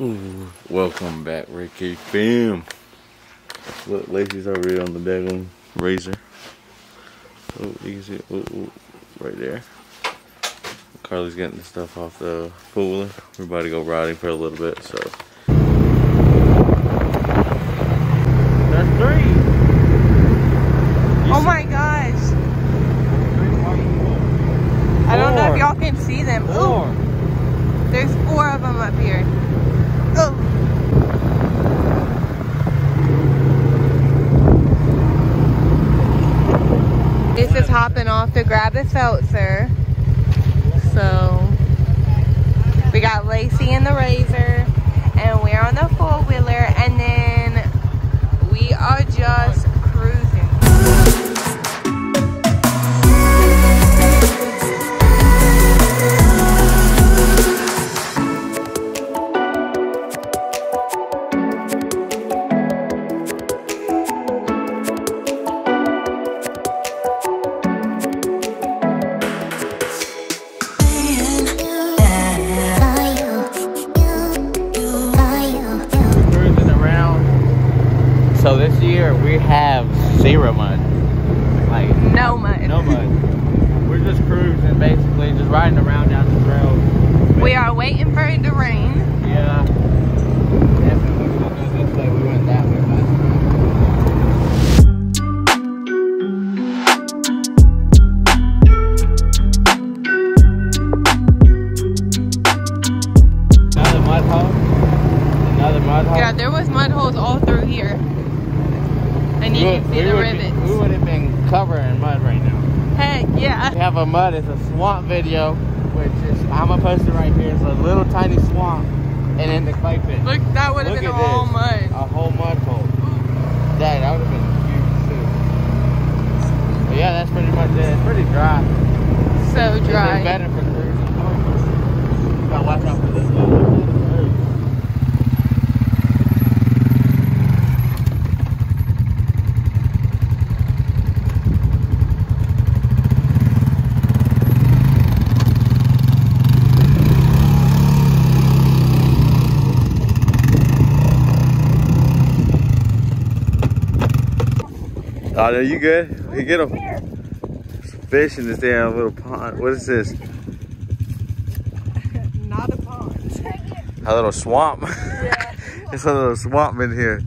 Ooh, welcome back, ReyK Fam. Look, Lacey's already on the daggone razor. Oh, you can see ooh, right there. Karli's getting the stuff off the cooler. We're about to go riding for a little bit, so. That's three. You Oh see- my gosh. I don't know if y'all can see them. Four. Ooh, there's four of them up here. Oh. Is hopping off to grab a seltzer. So we got Lacey in the razor and we're on the four wheeler and then we are just we have zero mud. Like No mud. no mud. We're just cruising basically, just riding around down the trail. We are waiting for it to rain. Yeah. Definitely we gonna go this way. We went that way last. Another mud hole. Another mud hole. Yeah, there was mud holes all through here. And you We can would- see the would be- we would have been covered in mud right now. Heck yeah. We have a mud, it's a swamp video, which is, I'm gonna post it right here. It's a little tiny swamp and then the clay pit. Look, that would have been all this. mud. A whole mud hole. Dad, that would have been huge too. But yeah, that's pretty much it. It's pretty dry. So It's dry. better for cruising. Gotta watch out for this little Oh, no, you good? You get them. Fish in this damn little pond. What is this? Not a pond. A little swamp. Yeah. it's a little swamp in here.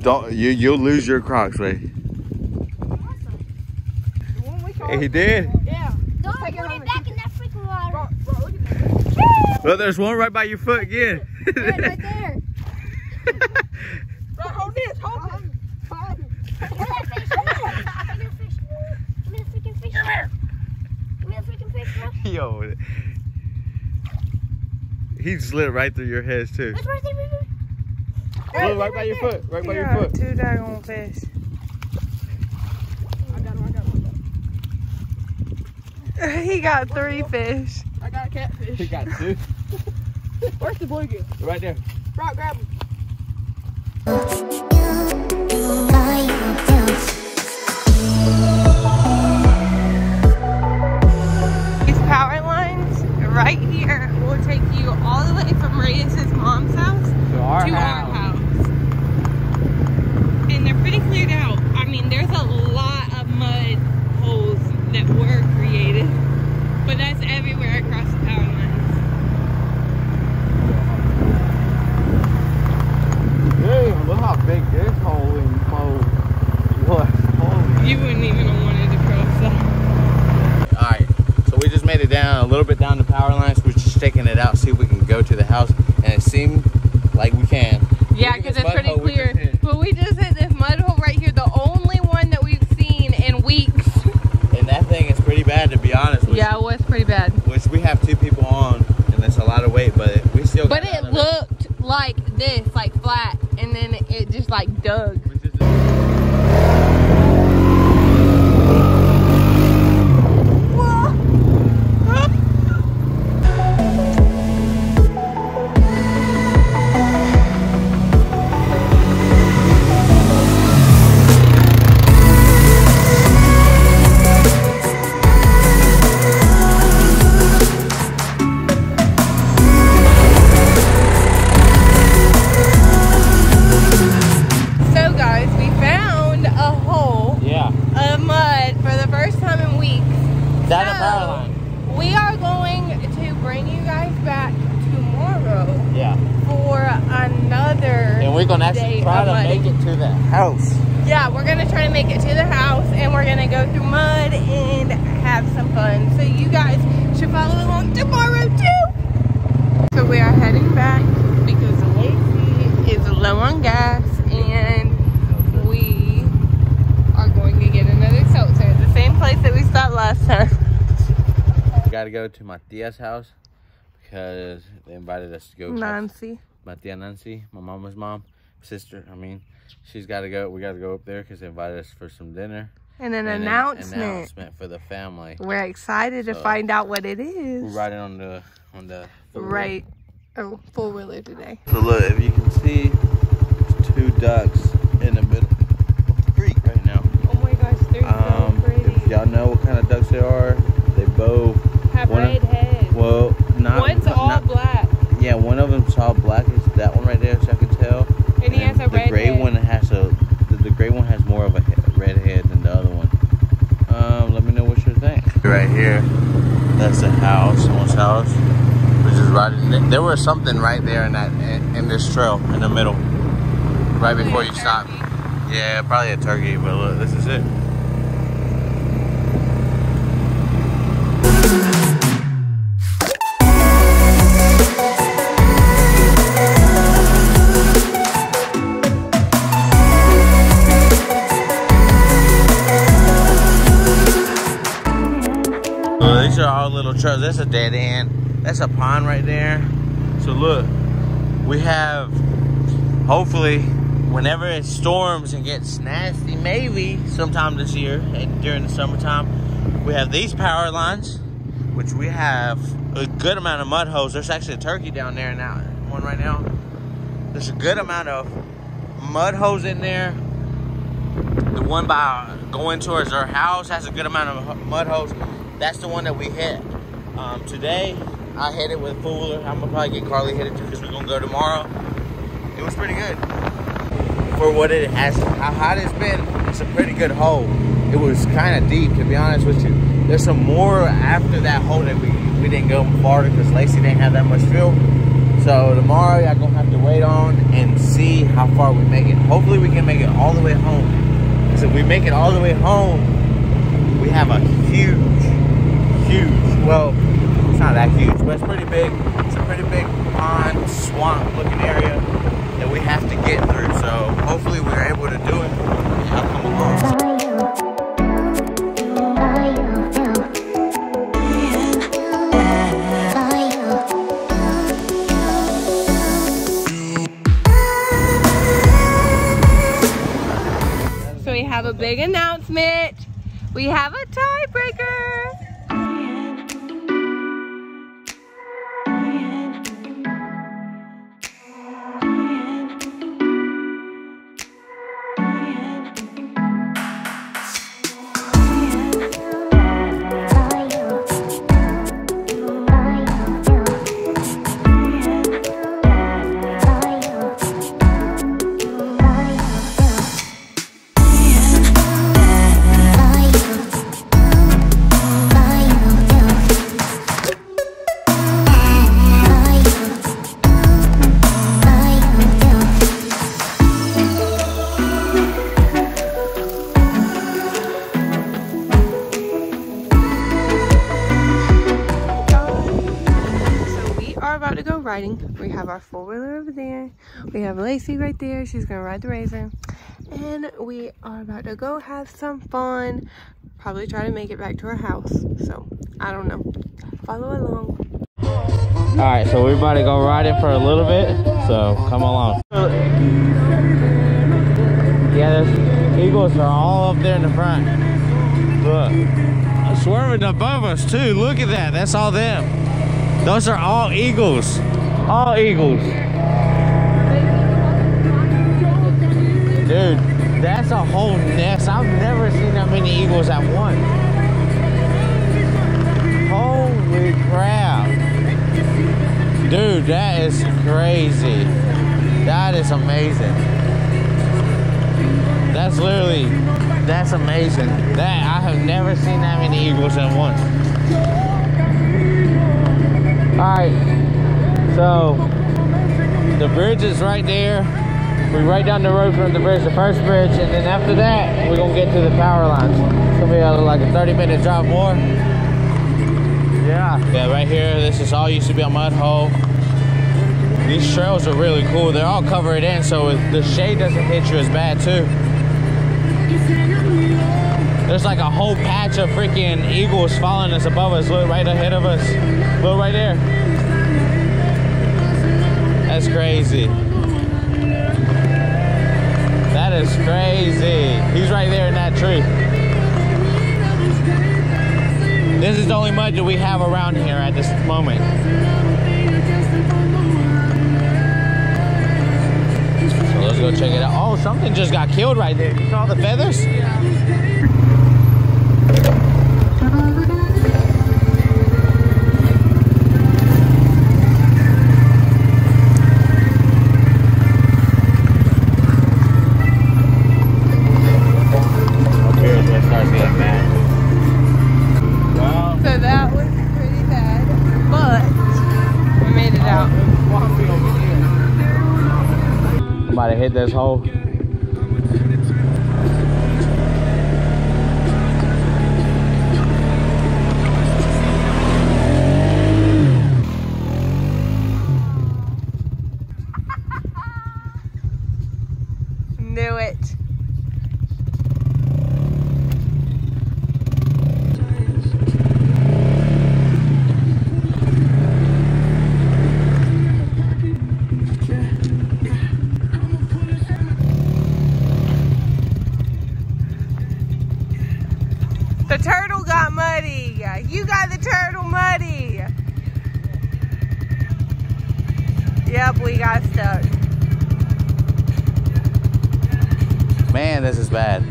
Don't you? You'll lose your Crocs, Ray. He did. Yeah. Don't take it put home back in that freaking water. Bro, bro, look that. Well, there's one right by your foot again. Right, right there. Bro, hold this. Hold this. Hold Give fish. Give me fish. Give me freaking fish. Come here. Give me freaking fish, bro. Yo, he slid right through your head too. Look right there, baby. Look, right by your foot. Right by your foot. Two daggone fish. I got him, I got him. He got three fish. I got a catfish. He got two. Where's the blanket? Right there. Rock, grab him. But that's everywhere across the power lines. Damn, look how big this holy moly was. Holy. You wouldn't even have wanted to cross that. Alright, so we just made it down a little bit down the power lines. We're just checking it out, see if we can go to the house. And it seemed like we can. Yeah, because it's pretty hole we clear. But we just hit this mud hole right here, the only one that we've seen in weeks. And that thing is pretty bad to be honest with Yeah, it was pretty bad. Which we have two people on, and that's a lot of weight, but we still But it looked like this, like flat, and then it just like dug. We are going to bring you guys back tomorrow Yeah. for another. And we're gonna actually try to mud. make it to the house. Yeah, we're gonna try to make it to the house, and we're gonna go through mud and have some fun. So you guys should follow along tomorrow too. So we are heading back because Lacey is low on gas, and we are going to get another seltzer at the same place that we stopped last time. Gotta go to my tia's house because they invited us to go. Nancy. My tia Nancy, my mama's mom, sister. I mean, she's gotta go. We gotta go up there because they invited us for some dinner. And an and an announcement. announcement for the family. We're excited to find out what it is. We're riding on the on the four-wheel. Right. Oh, four wheeler today. So look, if you can see, two ducks in the middle of the creek right now. Oh my gosh, they're Um, so pretty. if y'all know what kind of ducks they are, they both Have one of- red heads. well, not One's all not- black. Yeah, one of them's all blackish. That one right there, so I can tell. And he has a the red gray head. one has a the, the gray one has more of a he- red head than the other one. Um, let me know what you think. Right here, that's the house, someone's house. We're just riding. There was something right there in that in, in this trail in the middle, right before you stop. Yeah, probably a turkey, but look, this is it. Well, these are all little trails. That's a dead end. That's a pond right there. So look, we have hopefully whenever it storms and gets nasty, maybe sometime this year and during the summertime, we have these power lines, which we have a good amount of mud holes. There's actually a turkey down there now, one right now. There's a good amount of mud holes in there. The one by going towards our house has a good amount of mud holes. That's the one that we hit. Um, today, I hit it with full wheeler. I'm gonna probably get Karli hit it too because we're gonna go tomorrow. It was pretty good. For what it has, how hot it's been, it's a pretty good hole. It was kind of deep, to be honest with you. There's some more after that hole that we, we didn't go farther because Lacey didn't have that much fuel. So tomorrow, y'all gonna have to wait on and see how far we make it. Hopefully, we can make it all the way home. So if we make it all the way home, we have a huge, huge, well, it's not that huge, but it's pretty big. It's a pretty big pond, swamp looking area that we have to get through. So hopefully we're able to do it. Y'all come along. So we have a big announcement. We have a tiebreaker. We have our four wheeler over there. We have Lacey right there. She's gonna ride the razor. And we are about to go have some fun. Probably try to make it back to our house. So I don't know. Follow along. All right, so we're about to go ride riding for a little bit. So come along. Yeah, there's eagles are all up there in the front. Look, swerving above us too. Look at that. That's all them. Those are all eagles. All eagles. Dude, that's a whole nest. I've never seen that many eagles at once. Holy crap. Dude, that is crazy. That is amazing. That's literally that's amazing. That I have never seen that many eagles at once. All right, so the bridge is right there. We're right down the road from the bridge, the first bridge, and then after that, we're gonna get to the power lines. It's gonna be a, like a 30 minute drive more. Yeah. Yeah, right here, this is all used to be a mud hole. These trails are really cool. They're all covered in, so the shade doesn't hit you as bad too. There's like a whole patch of freaking eagles following us above us. Look right ahead of us. Look right there. That's crazy. That is crazy. He's right there in that tree. This is the only mud that we have around here at this moment. So let's go check it out. Oh, something just got killed right there. You saw the feathers? This hole. Got muddy. You got the turtle muddy. Yep, we got stuck. Man, this is bad.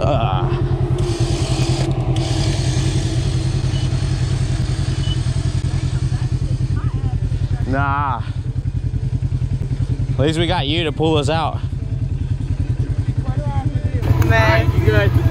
Ah. Nah. At least we got you to pull us out. Man is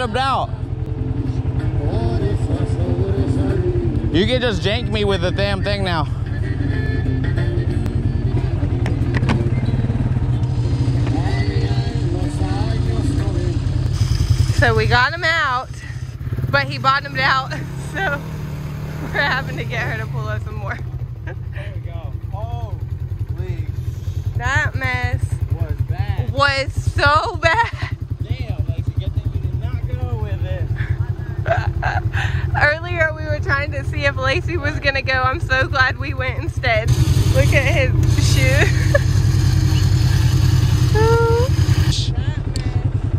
I bottomed out. You can just jank me with the damn thing now. So we got him out, but he bottomed out. So we're having to get her to pull us some more. There we go. Holy That mess was bad. was so bad. Damn, Lacey, good thing you did not go with it. Earlier we were trying to see if Lacey was gonna go. I'm so glad we went instead. Look at his shoe.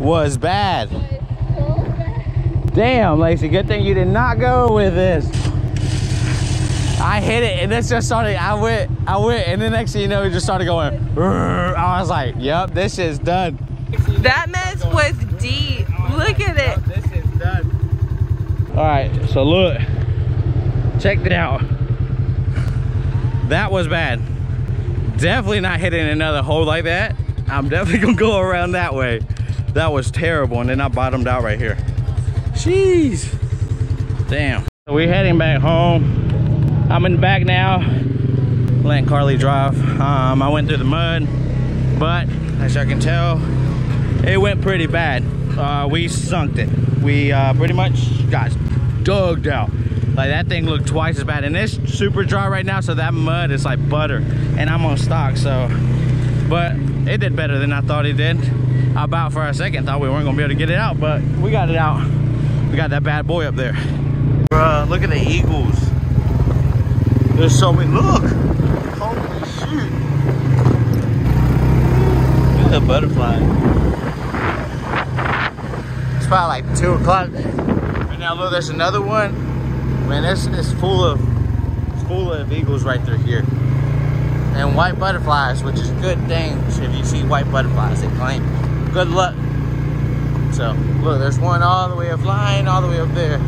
Was bad. Damn, Lacey, good thing you did not go with this. I hit it and this just started, I went, I went, and the next thing you know, it just started going, "Rrr." I was like, yep, this is done. That mess was deep. Look at it. All right, so look, check it out. That was bad. Definitely not hitting another hole like that. I'm definitely gonna go around that way. That was terrible, and then I bottomed out right here. Jeez. Damn. We're heading back home. I'm in the back now. Letting Karli drive. Um, I went through the mud, but as you can tell, it went pretty bad. Uh, we sunked it. We uh, pretty much got dug out. Like that thing looked twice as bad. And it's super dry right now, so that mud is like butter. And I'm on stock, so. But it did better than I thought it did. I about for a second thought we weren't gonna be able to get it out, but we got it out. We got that bad boy up there. Bruh, look at the eagles. There's so many, look. Holy shit. Look at the butterfly. Probably like two o'clock. And now look, there's another one. Man, this is full of, full of eagles right there here. And white butterflies, which is good things if you see white butterflies, they claim. Good luck. So, look, there's one all the way up flying, all the way up there.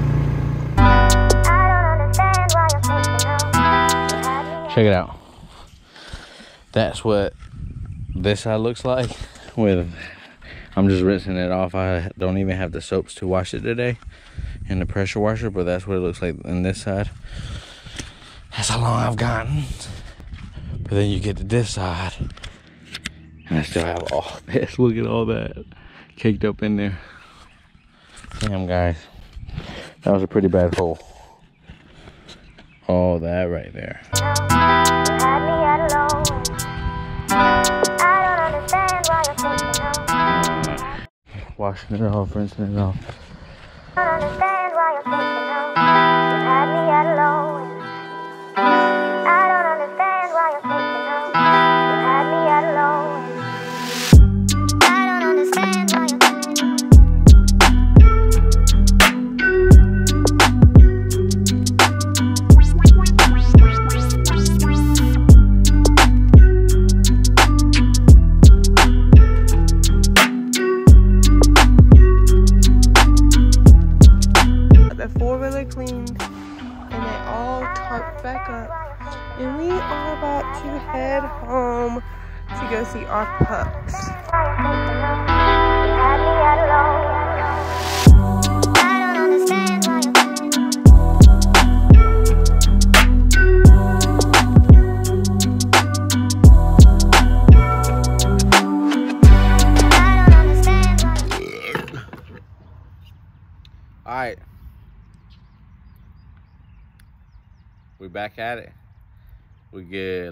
Check it out. That's what this side looks like with I'm just rinsing it off. I don't even have the soaps to wash it today in the pressure washer, but that's what it looks like on this side. That's how long I've gotten. But then you get to this side, and I still have all this. Look at all that caked up in there. Damn, guys. That was a pretty bad hole. All that right there. Washing it off, rinsing it off. And they all tarped back up. And we are about to head home to go see our pups. Back at it. We get